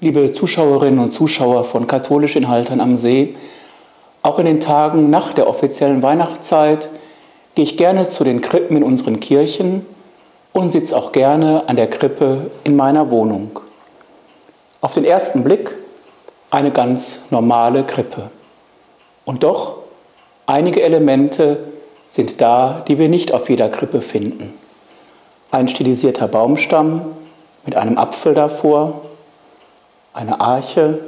liebe Zuschauerinnen und Zuschauer von Katholisch in Haltern am See, auch in den Tagen nach der offiziellen Weihnachtszeit gehe ich gerne zu den Krippen in unseren Kirchen und sitze auch gerne an der Krippe in meiner Wohnung. Auf den ersten Blick eine ganz normale Krippe. Und doch, einige Elemente sind da, die wir nicht auf jeder Krippe finden. Ein stilisierter Baumstamm mit einem Apfel davor, eine Arche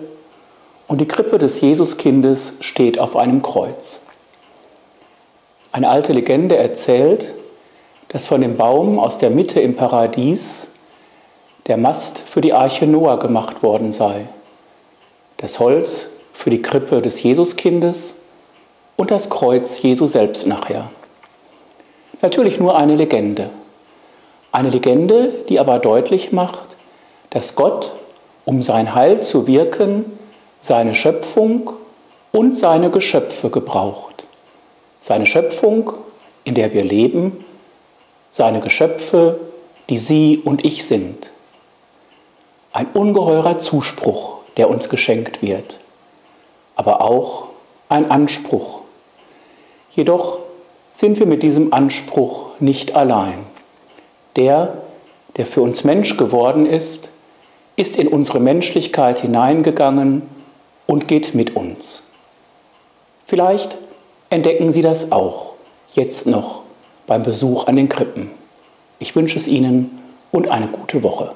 und die Krippe des Jesuskindes steht auf einem Kreuz. Eine alte Legende erzählt, dass von dem Baum aus der Mitte im Paradies der Mast für die Arche Noah gemacht worden sei, das Holz für die Krippe des Jesuskindes und das Kreuz Jesu selbst nachher. Natürlich nur eine Legende. Eine Legende, die aber deutlich macht, dass Gott um sein Heil zu wirken, seine Schöpfung und seine Geschöpfe gebraucht. Seine Schöpfung, in der wir leben, seine Geschöpfe, die Sie und ich sind. Ein ungeheurer Zuspruch, der uns geschenkt wird, aber auch ein Anspruch. Jedoch sind wir mit diesem Anspruch nicht allein. Der, der für uns Mensch geworden ist, ist in unsere Menschlichkeit hineingegangen und geht mit uns. Vielleicht entdecken Sie das auch jetzt noch beim Besuch an den Krippen. Ich wünsche es Ihnen und eine gute Woche.